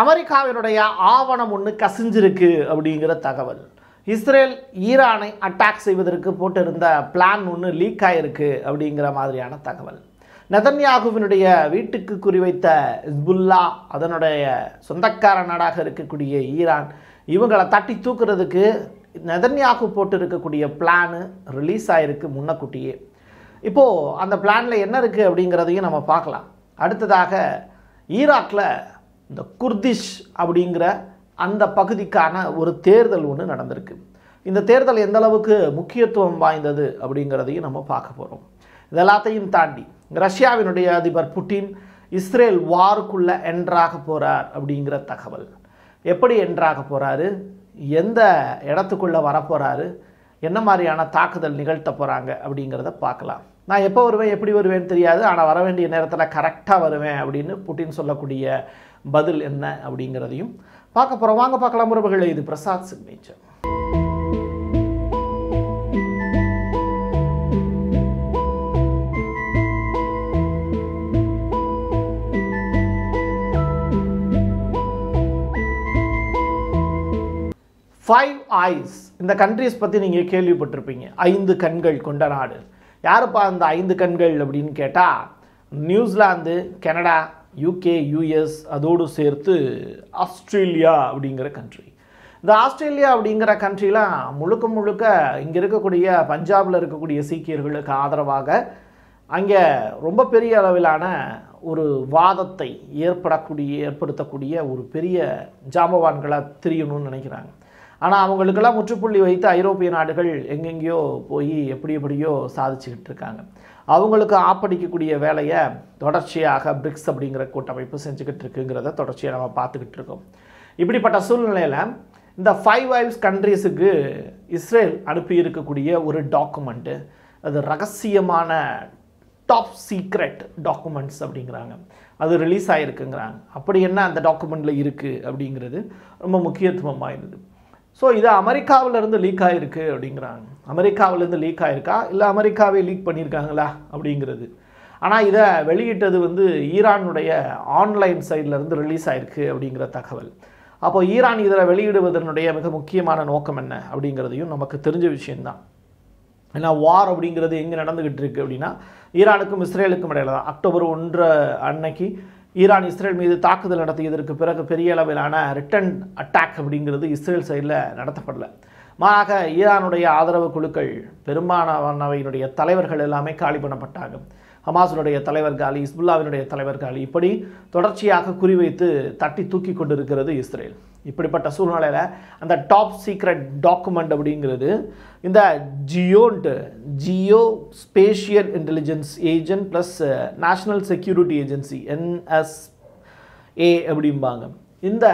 அமெரிக்காவினுடைய ஆவணம் ஒன்று கசிஞ்சிருக்கு அப்படிங்கிற தகவல். இஸ்ரேல் ஈரானை அட்டாக் செய்வதற்கு போட்டிருந்த பிளான் ஒன்று லீக் ஆயிருக்கு அப்படிங்கிற மாதிரியான தகவல். நெதன்யாகுவினுடைய வீட்டுக்கு குறிவைத்த இஸ்புல்லா அதனுடைய சொந்தக்கார நாடாக இருக்கக்கூடிய ஈரான் இவங்களை தட்டி தூக்குறதுக்கு நெதன்யாகு போட்டு இருக்கக்கூடிய பிளானு ரிலீஸ் ஆயிருக்கு முன்னக்கூட்டியே. இப்போது அந்த பிளானில் என்ன இருக்குது அப்படிங்கிறதையும் நம்ம பார்க்கலாம். அடுத்ததாக ஈராக்கில் இந்த குர்திஷ் அப்படிங்கிற அந்த பகுதிக்கான ஒரு தேர்தல் ஒன்று நடந்திருக்கு. இந்த தேர்தல் எந்த அளவுக்கு முக்கியத்துவம் வாய்ந்தது அப்படிங்கிறதையும் நம்ம பார்க்க போகிறோம் இதெல்லாத்தையும் தாண்டி ரஷ்யாவினுடைய அதிபர் புட்டின் இஸ்ரேல் வாருக்குள்ள என்றாக போகிறார் அப்படிங்கிற தகவல். எப்படி என்றாக போகிறாரு எந்த இடத்துக்குள்ளே வரப்போகிறாரு என்ன மாதிரியான தாக்குதல் நிகழ்த்த போகிறாங்க அப்படிங்கிறத பார்க்கலாம். நான் எப்போ வருவேன் எப்படி வருவேன்னு தெரியாது. ஆனால் வர வேண்டிய நேரத்தில் கரெக்டாக வருவேன் அப்படின்னு புட்டின் சொல்லக்கூடிய பதில் என்ன அப்படிங்கிறதையும் பார்க்க போகிறோம் வாங்க பார்க்கலாம் உறவுகளை. இது பிரசாத் சிக்னேச்சர் ஃபைவ் ஐஸ் இந்த கண்ட்ரிஸ் பற்றி நீங்கள் கேள்விப்பட்டிருப்பீங்க. ஐந்து கண்கள் கொண்ட நாடு. யாருப்பா அந்த ஐந்து கண்கள் அப்படின்னு கேட்டால் நியூசிலாந்து கனடா யூகே யூஎஸ் அதோடு சேர்த்து ஆஸ்திரேலியா அப்படிங்கிற கண்ட்ரி இந்த ஆஸ்திரேலியா அப்படிங்கிற கண்ட்ரிலாம் முழுக்க முழுக்க இங்கே இருக்கக்கூடிய பஞ்சாபில் இருக்கக்கூடிய சீக்கியர்களுக்கு ஆதரவாக அங்கே ரொம்ப பெரிய அளவிலான ஒரு வாதத்தை ஏற்படக்கூடிய ஏற்படுத்தக்கூடிய ஒரு பெரிய ஜாம்பவான்களாக தெரியணும்னு நினைக்கிறாங்க. ஆனால் அவங்களுக்கெல்லாம் முற்றுப்புள்ளி வைத்து ஐரோப்பிய நாடுகள் எங்கெங்கேயோ போய் எப்படி எப்படியோ சாதிச்சுக்கிட்டு இருக்காங்க. அவங்களுக்கு ஆப்படிக்கக்கூடிய வேலையை தொடர்ச்சியாக பிரிக்ஸ் அப்படிங்கிற கூட்டமைப்பு செஞ்சுக்கிட்டு இருக்குங்கிறத தொடர்ச்சியாக நம்ம பார்த்துக்கிட்டு இருக்கோம். இப்படிப்பட்ட சூழ்நிலையில் இந்த ஃபைவ் வைவ்ஸ் கண்ட்ரீஸுக்கு இஸ்ரேல் அனுப்பி இருக்கக்கூடிய ஒரு டாக்குமெண்ட்டு அது ரகசியமான டாப் சீக்ரெட் டாக்குமெண்ட்ஸ் அப்படிங்கிறாங்க. அது ரிலீஸ் ஆகிருக்குங்கிறாங்க அப்படி என்ன அந்த டாக்குமெண்ட்டில் இருக்குது அப்படிங்கிறது ரொம்ப முக்கியத்துவம் வாய்ந்தது. ஸோ இது அமெரிக்காவிலேருந்து லீக் ஆகிருக்கு அப்படிங்கிறாங்க. அமெரிக்காவிலேருந்து லீக் ஆகிருக்கா இல்லை அமெரிக்காவே லீக் பண்ணியிருக்காங்களா? அப்படிங்கிறது. ஆனால் இதை வெளியிட்டது வந்து ஈரானுடைய ஆன்லைன் சைட்லேருந்து ரிலீஸ் ஆயிருக்கு அப்படிங்கிற தகவல். அப்போ ஈரான் இதில் வெளியிடுவதனுடைய மிக முக்கியமான நோக்கம் என்ன அப்படிங்கிறதையும் நமக்கு தெரிஞ்ச விஷயந்தான் ஏன்னா வார் அப்படிங்கிறது எங்கே நடந்துக்கிட்டு இருக்குது அப்படின்னா ஈரானுக்கும் இஸ்ரேலுக்கும் இடையில தான் அக்டோபர் ஒன்று அன்னைக்கு ஈரான் இஸ்ரேல் மீது தாக்குதல் நடத்தியதற்கு பிறகு பெரிய அளவிலான ரிட்டன் அட்டாக் அப்படிங்கிறது இஸ்ரேல் சைடில் நடத்தப்படல. மாறாக ஈரானுடைய ஆதரவு குழுக்கள் பெரும்பாலானவையினுடைய தலைவர்கள் எல்லாமே காலி பண்ணப்பட்டாங்க. ஹமாஸினுடைய தலைவர் காலி இஸ்புல்லாவினுடைய தலைவர் காலி இப்படி தொடர்ச்சியாக குறிவைத்து தட்டி தூக்கி கொண்டிருக்கிறது இஸ்ரேல். இப்படிப்பட்ட சூழ்நிலையில் அந்த டாப் சீக்ரெட் டாக்குமெண்ட் அப்படிங்கிறது இந்த ஜியோன்ட்டு geospatial intelligence agent plus national security agency NSA அப்படிம்பாங்க. இந்த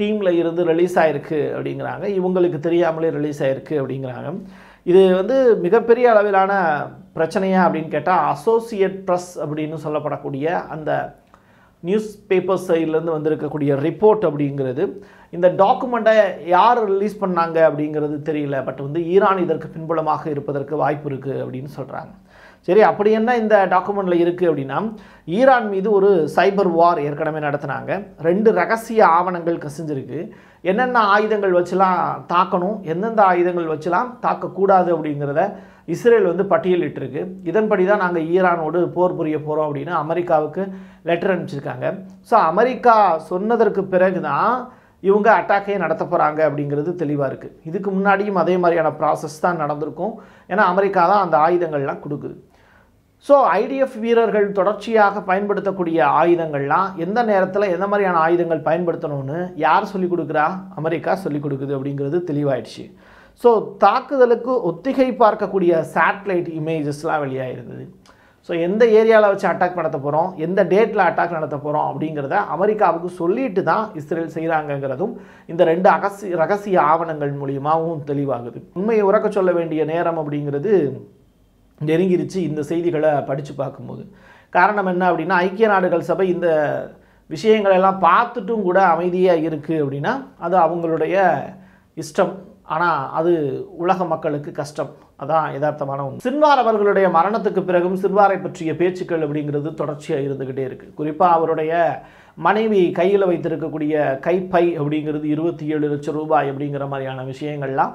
டீமில் இருந்து ரிலீஸ் ஆகிருக்கு அப்படிங்கிறாங்க. இவங்களுக்கு தெரியாமலே ரிலீஸ் ஆகிருக்கு அப்படிங்கிறாங்க. இது வந்து மிகப்பெரிய அளவிலான பிரச்சனையா அப்படின்னு கேட்டால் அசோசியேட் ப்ரெஸ் அப்படின்னு சொல்லப்படக்கூடிய அந்த நியூஸ் பேப்பர் சைட்லேருந்து வந்திருக்கக்கூடிய ரிப்போர்ட் அப்படிங்கிறது இந்த டாக்குமெண்ட்டை யார் ரிலீஸ் பண்ணாங்க அப்படிங்கிறது தெரியல பட் வந்து ஈரான் இதற்கு பின்புலமாக இருப்பதற்கு வாய்ப்பு இருக்குது அப்படின்னு சொல்கிறாங்க சரி அப்படி என்ன இந்த டாக்குமெண்ட்டில் இருக்குது அப்படின்னா ஈரான் மீது ஒரு சைபர் வார் ஏற்கனவே நடத்தினாங்க. ரெண்டு ரகசிய ஆவணங்கள் கசிஞ்சிருக்கு. என்னென்ன ஆயுதங்கள் வச்சுலாம் தாக்கணும் எந்தெந்த ஆயுதங்கள் வச்சுலாம் தாக்கக்கூடாது அப்படிங்கிறத இஸ்ரேல் வந்து பட்டியலிட்டிருக்கு. இதன்படி தான் நாங்கள் ஈரானோடு போர் புரிய போகிறோம் அப்படின்னு அமெரிக்காவுக்கு லெட்டர் அனுப்பிச்சிருக்காங்க. ஸோ அமெரிக்கா சொன்னதற்கு பிறகு தான் இவங்க அட்டாக்கே நடத்த போகிறாங்க அப்படிங்கிறது தெளிவாக இருக்குது இதுக்கு முன்னாடியும் அதே மாதிரியான ப்ராசஸ் தான் நடந்திருக்கும். ஏன்னா அமெரிக்கா தான் அந்த ஆயுதங்கள்லாம் கொடுக்குது. ஸோ ஐடிஎஃப் வீரர்கள் தொடர்ச்சியாக பயன்படுத்தக்கூடிய ஆயுதங்கள்லாம் எந்த நேரத்தில் எந்த மாதிரியான ஆயுதங்கள் பயன்படுத்தணும்னு யார் சொல்லிக் கொடுக்குறா? அமெரிக்கா சொல்லிக் கொடுக்குது அப்படிங்கிறது தெளிவாயிடுச்சு. ஸோ தாக்குதலுக்கு ஒத்திகை பார்க்கக்கூடிய சேட்டலைட் இமேஜஸ்லாம் வெளியாகிருந்தது ஸோ எந்த ஏரியாவில் வச்சு அட்டாக் நடத்த போகிறோம் எந்த டேட்டில் அட்டாக் நடத்த போகிறோம் அப்படிங்கிறத அமெரிக்காவுக்கு சொல்லிட்டு தான் இஸ்ரேல் செய்கிறாங்கங்கிறதும் இந்த ரெண்டு அகசி ரகசிய ஆவணங்கள் மூலியமாகவும் தெளிவாகுது. உண்மையை உறக்க சொல்ல வேண்டிய நேரம் அப்படிங்கிறது நெருங்கிருச்சு இந்த செய்திகளை படித்து பார்க்கும்போது. காரணம் என்ன அப்படின்னா ஐக்கிய நாடுகள் சபை இந்த விஷயங்களெல்லாம் பார்த்துட்டும் கூட அமைதியாக இருக்குது அப்படின்னா அது அவங்களுடைய இஷ்டம். ஆனால் அது உலக மக்களுக்கு கஷ்டம். அதான் யதார்த்தமான ஒன்று சின்வார் அவர்களுடைய மரணத்துக்கு பிறகும் சின்வாரை பற்றிய பேச்சுக்கள் அப்படிங்கிறது தொடர்ச்சியாக இருந்துக்கிட்டே இருக்குது குறிப்பாக அவருடைய மனைவி கையில் வைத்திருக்கக்கூடிய கைப்பை அப்படிங்கிறது இருபத்தி ஏழு லட்சம் ரூபாய் அப்படிங்கிற மாதிரியான விஷயங்கள்லாம்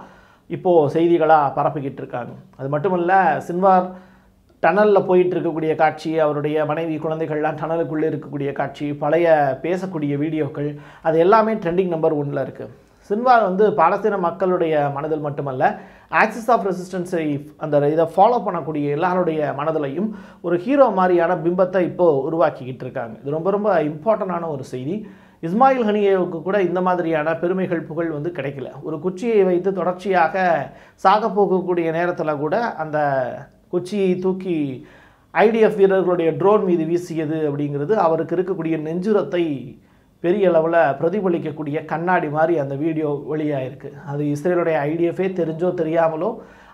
இப்போது செய்திகளாக பரப்பிக்கிட்டு இருக்காங்க அது மட்டும் இல்லை சின்வார் டனலில் போயிட்டு இருக்கக்கூடிய காட்சி அவருடைய மனைவி குழந்தைகள்லாம் டனலுக்குள்ளே இருக்கக்கூடிய காட்சி பழைய பேசக்கூடிய வீடியோக்கள் அது எல்லாமே ட்ரெண்டிங் நம்பர் ஒன்றில் இருக்குது சின்வார் வந்து பாலஸ்தீன மக்களுடைய மனதில் மட்டுமல்ல ஆக்சிஸ் ஆஃப் ரெசிஸ்டன்ஸை அந்த இதை ஃபாலோ பண்ணக்கூடிய எல்லாருடைய மனதிலையும் ஒரு ஹீரோ மாதிரியான பிம்பத்தை இப்போது உருவாக்கிக்கிட்டு இருக்காங்க இது ரொம்ப ரொம்ப இம்பார்ட்டண்டான ஒரு செய்தி. இஸ்மாயில் ஹனியேவுக்கு கூட இந்த மாதிரியான பெருமைகள் புகழ் வந்து கிடைக்கல. ஒரு குச்சியை வைத்து தொடர்ச்சியாக சாக போகக்கூடிய நேரத்தில் கூட அந்த குச்சியை தூக்கி ஐடிஎஃப் வீரர்களுடைய ட்ரோன் மீது வீசியது அப்படிங்கிறது அவருக்கு இருக்கக்கூடிய நெஞ்சுரத்தை பெரிய அளவில் பிரதிபலிக்கக்கூடிய கண்ணாடி மாதிரி அந்த வீடியோ வெளியாயிருக்கு. அது இஸ்ரேலுடைய ஐடிஎஃபே தெரிஞ்சோ தெரியாமலோ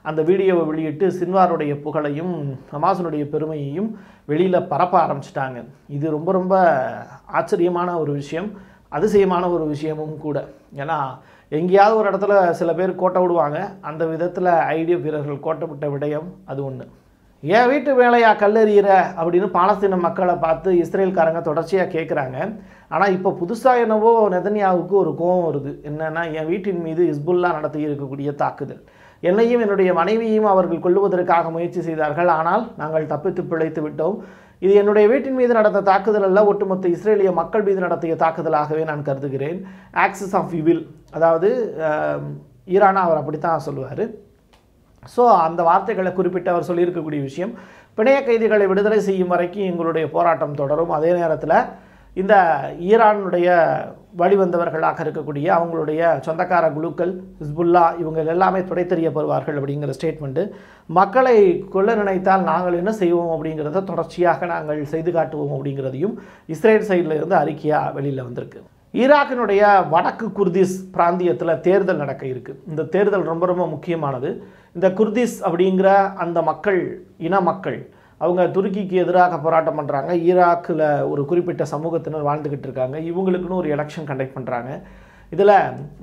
அந்த வீடியோவை வெளியிட்டு சின்வாருடைய புகழையும் ஹமாசனுடைய பெருமையையும் வெளியில் பரப்ப ஆரம்பிச்சிட்டாங்க. இது ரொம்ப ரொம்ப ஆச்சரியமான ஒரு விஷயம் அதிசயமான ஒரு விஷயமும் கூட. ஏன்னா எங்கேயாவது ஒரு இடத்துல சில பேர் கோட்டை விடுவாங்க. அந்த விதத்தில் ஐடியோ வீரர்கள் கோட்டை விட்ட விடயம் அது ஒன்று என் வீட்டு வேலையா கல்லெறிகிற அப்படின்னு பாலஸ்தீன மக்களை பார்த்து இஸ்ரேல்காரங்க தொடர்ச்சியாக கேட்குறாங்க ஆனால் இப்போ புதுசாக என்னவோ நெதன்யாவுக்கு ஒரு கோபம் வருது. என்னன்னா என் வீட்டின் மீது ஹிஸ்புல்லா நடத்தி இருக்கக்கூடிய தாக்குதல். என்னையும் என்னுடைய மனைவியையும் அவர்கள் கொள்ளுவதற்காக முயற்சி செய்தார்கள். ஆனால் நாங்கள் தப்பித்து பிழைத்து விட்டோம். இது என்னுடைய வீட்டின் மீது நடந்த தாக்குதல் அல்ல ஒட்டுமொத்த இஸ்ரேலிய மக்கள் மீது நடத்திய தாக்குதலாகவே நான் கருதுகிறேன். ஆக்சிஸ் ஆஃப் இவில் அதாவது ஈரானா அவர் அப்படித்தான் சொல்லுவார். ஸோ அந்த வார்த்தைகளை குறிப்பிட்டு அவர் சொல்லியிருக்கக்கூடிய விஷயம் பிணைய கைதிகளை விடுதலை செய்யும் வரைக்கும் எங்களுடைய போராட்டம் தொடரும். அதே நேரத்தில் இந்த ஈரானுடைய வழிவந்தவர்களாக இருக்கக்கூடிய அவங்களுடைய சொந்தக்கார குழுக்கள் ஹிஸ்புல்லா இவங்க எல்லாமே துடை தெரியப்படுவார்கள் அப்படிங்கிற ஸ்டேட்மெண்ட்டு மக்களை கொல்ல நினைத்தால் நாங்கள் என்ன செய்வோம் அப்படிங்கிறத தொடர்ச்சியாக நாங்கள் செய்து காட்டுவோம் அப்படிங்கிறதையும் இஸ்ரேல் சைடில் இருந்து அறிக்கையாக வெளியில் வந்திருக்கு. ஈராக்கினுடைய வடக்கு குர்திஸ் பிராந்தியத்தில் தேர்தல் நடக்க இருக்குது இந்த தேர்தல் ரொம்ப ரொம்ப முக்கியமானது. இந்த குர்திஸ் அப்படிங்கிற அந்த மக்கள் இன மக்கள் அவங்க துருக்கிக்கு எதிராக போராட்டம் பண்ணுறாங்க ஈராக்கில் ஒரு குறிப்பிட்ட சமூகத்தினர் வாழ்ந்துக்கிட்டு இருக்காங்க. இவங்களுக்குன்னு ஒரு எலெக்ஷன் கண்டக்ட் பண்ணுறாங்க இதில்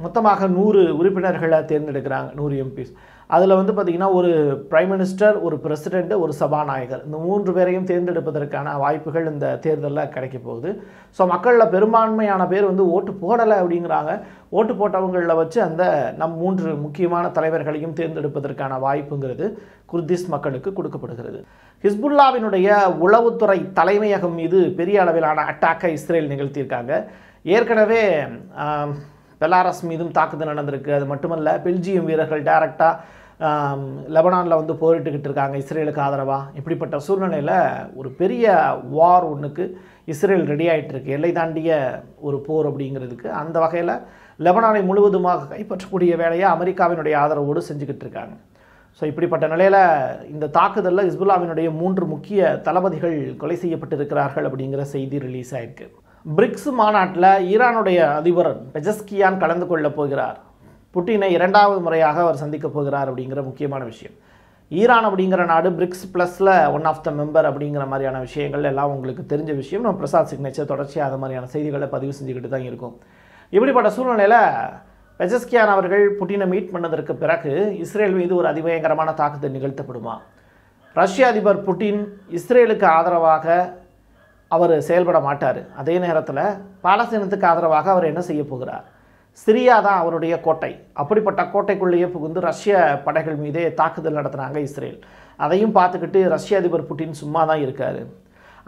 மொத்தமாக நூறு உறுப்பினர்களை தேர்ந்தெடுக்கிறாங்க நூறு எம்பிஸ் அதில் வந்து பார்த்திங்கன்னா ஒரு பிரைம் மினிஸ்டர் ஒரு பிரசிடெண்ட்டு ஒரு சபாநாயகர். இந்த மூன்று பேரையும் தேர்ந்தெடுப்பதற்கான வாய்ப்புகள் இந்த தேர்தலில் கிடைக்க போகுது. ஸோ மக்களில் பெரும்பான்மையான பேர் வந்து ஓட்டு போடலை அப்படிங்கிறாங்க. ஓட்டு போட்டவங்களில் வச்சு அந்த நம் மூன்று முக்கியமான தலைவர்களையும் தேர்ந்தெடுப்பதற்கான வாய்ப்புங்கிறது குர்திஸ் மக்களுக்கு கொடுக்கப்படுகிறது. ஹிஸ்புல்லாவினுடைய உளவுத்துறை தலைமையகம் மீது பெரிய அளவிலான அட்டாக்கை இஸ்ரேல் நிகழ்த்தியிருக்காங்க. ஏற்கனவே பெலாரஸ் மீதும் தாக்குதல் நடந்திருக்கு. அது மட்டுமல்ல பெல்ஜியம் வீரர்கள் டைரக்டாக லெபனானில் வந்து போரிட்டுக்கிட்டு இருக்காங்க. இஸ்ரேலுக்கு ஆதரவாக இப்படிப்பட்ட சூழ்நிலையில் ஒரு பெரிய வார் ஒன்றுக்கு இஸ்ரேல் ரெடி ஆகிட்டுருக்கு எல்லை தாண்டிய ஒரு போர் அப்படிங்கிறதுக்கு அந்த வகையில் லெபனானை முழுவதுமாக கைப்பற்றக்கூடிய வேலையை அமெரிக்காவினுடைய ஆதரவோடு செஞ்சுக்கிட்டு இருக்காங்க. ஸோ இப்படிப்பட்ட நிலையில் இந்த தாக்குதலில் ஹிஸ்புல்லாவினுடைய மூன்று முக்கிய தளபதிகள் கொலை செய்யப்பட்டிருக்கிறார்கள் அப்படிங்கிற செய்தி ரிலீஸ் ஆயிருக்கு. பிரிக்ஸ் மாநாட்டில் ஈரானுடைய அதிபர் பெஜஸ்கியான் கலந்து கொள்ளப் போகிறார். புட்டினை இரண்டாவது முறையாக அவர் சந்திக்கப் போகிறார் அப்படிங்கிற முக்கியமான விஷயம். ஈரான் அப்படிங்கிற நாடு பிரிக்ஸ் ப்ளஸில் ஒன் ஆஃப் த மெம்பர் அப்படிங்கிற மாதிரியான விஷயங்கள் எல்லாம் உங்களுக்கு தெரிஞ்ச விஷயம். நம்ம பிரசாத் சிக்னேச்சர் தொடர்ச்சியாக அது மாதிரியான செய்திகளை பதிவு செஞ்சுக்கிட்டு தான் இருக்கும். இப்படிப்பட்ட சூழ்நிலையில் பெஜஸ்கியான் அவர்கள் புட்டினை மீட் பண்ணதற்கு பிறகு இஸ்ரேல் மீது ஒரு அதிபயங்கரமான தாக்குதல் நிகழ்த்தப்படுமா? ரஷ்ய அதிபர் புட்டின் இஸ்ரேலுக்கு ஆதரவாக அவர் செயல்பட மாட்டார். அதே நேரத்தில் பாலஸ்தீனத்துக்கு ஆதரவாக அவர் என்ன செய்ய போகிறார்? சிரியா தான் அவருடைய கோட்டை. அப்படிப்பட்ட கோட்டைக்குள்ளேயே புகுந்து ரஷ்ய படைகள் மீதே தாக்குதல் நடத்துனாங்க இஸ்ரேல். அதையும் பார்த்துக்கிட்டு ரஷ்ய அதிபர் புட்டின் சும்மா தான் இருக்கார்.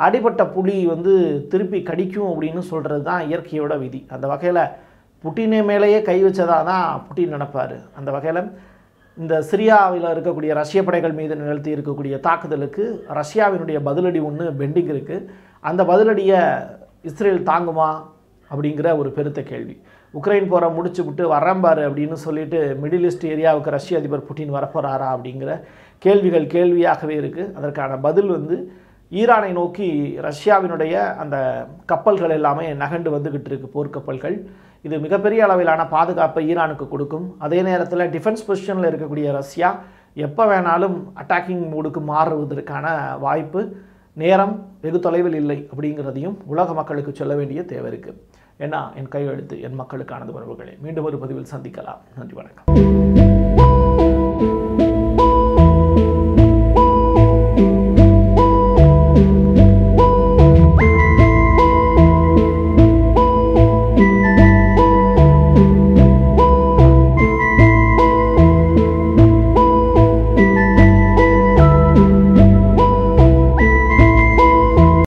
அடிபட்ட புலி வந்து திருப்பி கடிக்கும் அப்படின்னு சொல்கிறது தான் இயற்கையோட விதி. அந்த வகையில் புட்டினை மேலேயே கை வச்சதாக தான் புட்டின் நினப்பார். அந்த வகையில் இந்த சிரியாவில் இருக்கக்கூடிய ரஷ்ய படைகள் மீது நிகழ்த்தி இருக்கக்கூடிய தாக்குதலுக்கு ரஷ்யாவினுடைய பதிலடி ஒன்று பெண்டிங் இருக்குது அந்த பதிலடியை இஸ்ரேல் தாங்குமா அப்படிங்கிற ஒரு பெருத்த கேள்வி. உக்ரைன் போகிற முடிச்சு விட்டு வரம்பாரு அப்படின்னு சொல்லிட்டு மிடில் ஈஸ்ட் ஏரியாவுக்கு ரஷ்ய அதிபர் புட்டின் வரப்போகிறாரா அப்படிங்கிற கேள்விகள் கேள்வியாகவே இருக்குது அதற்கான பதில் வந்து ஈரானை நோக்கி ரஷ்யாவினுடைய அந்த கப்பல்கள் எல்லாமே நகண்டு வந்துக்கிட்டு இருக்கு போர்க்கப்பல்கள். இது மிகப்பெரிய அளவிலான பாதுகாப்பை ஈரானுக்கு கொடுக்கும். அதே நேரத்தில் டிஃபென்ஸ் பொசிஷனில் இருக்கக்கூடிய ரஷ்யா எப்போ வேணாலும் அட்டாக்கிங் மூடுக்கு மாறுவதற்கான வாய்ப்பு நேரம் வெகு தொலைவில் இல்லை அப்படிங்கிறதையும் உலக மக்களுக்கு சொல்ல வேண்டிய தேவை இருக்குது ஏன்னா என் கையெழுத்து என் மக்களுக்கானது உறவுகளை. மீண்டும் ஒரு பதிவில் சந்திக்கலாம். நன்றி வணக்கம்.